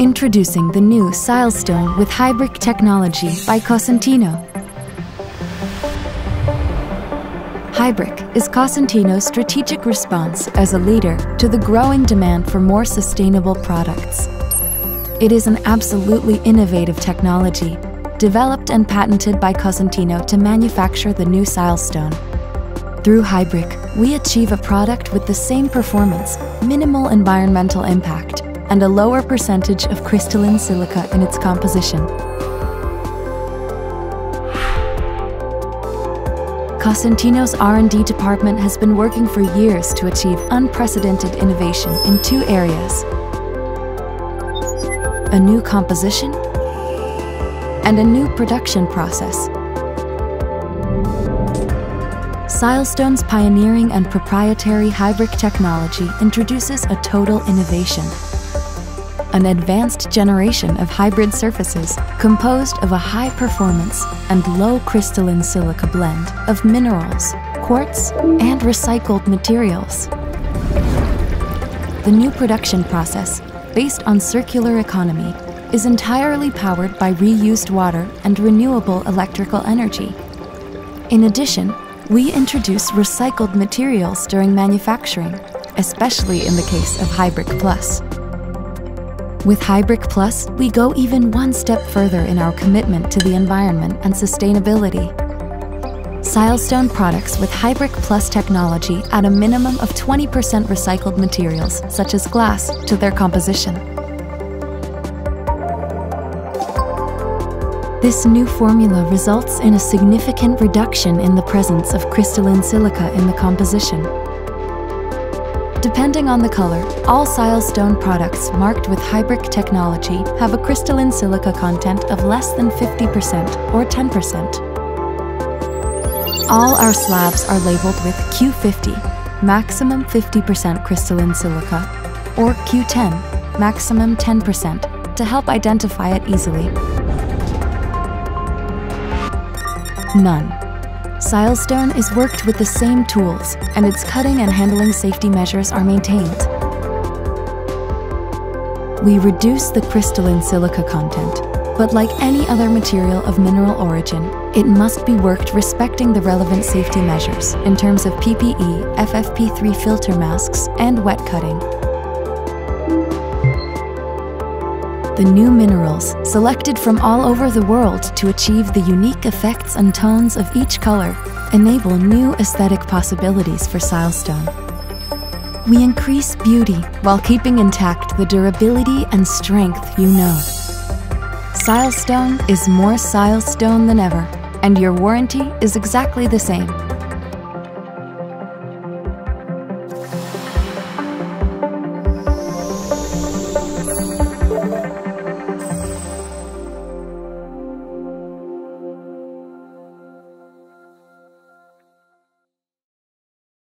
Introducing the new Silestone with HybriQ technology by Cosentino. HybriQ is Cosentino's strategic response as a leader to the growing demand for more sustainable products. It is an absolutely innovative technology, developed and patented by Cosentino to manufacture the new Silestone. Through HybriQ, we achieve a product with the same performance, minimal environmental impact, and a lower percentage of crystalline silica in its composition. Cosentino's R&D department has been working for years to achieve unprecedented innovation in two areas. A new composition and a new production process. Silestone's pioneering and proprietary HybriQ technology introduces a total innovation an advanced generation of hybrid surfaces composed of a high performance and low crystalline silica blend of minerals, quartz, and recycled materials. The new production process, based on circular economy, is entirely powered by reused water and renewable electrical energy. In addition, we introduce recycled materials during manufacturing, especially in the case of HybriQ Plus. With HybriQ Plus, we go even one step further in our commitment to the environment and sustainability. Silestone products with HybriQ Plus technology add a minimum of 20% recycled materials, such as glass, to their composition. This new formula results in a significant reduction in the presence of crystalline silica in the composition. Depending on the color, all Silestone products marked with HybriQ technology have a crystalline silica content of less than 50% or 10%. All our slabs are labeled with Q50, maximum 50% crystalline silica, or Q10, maximum 10%, to help identify it easily. None. Silestone is worked with the same tools, and its cutting and handling safety measures are maintained. We reduce the crystalline silica content, but like any other material of mineral origin, it must be worked respecting the relevant safety measures in terms of PPE, FFP3 filter masks, and wet cutting. The new minerals, selected from all over the world to achieve the unique effects and tones of each color, enable new aesthetic possibilities for Silestone. We increase beauty while keeping intact the durability and strength you know. Silestone is more Silestone than ever, and your warranty is exactly the same.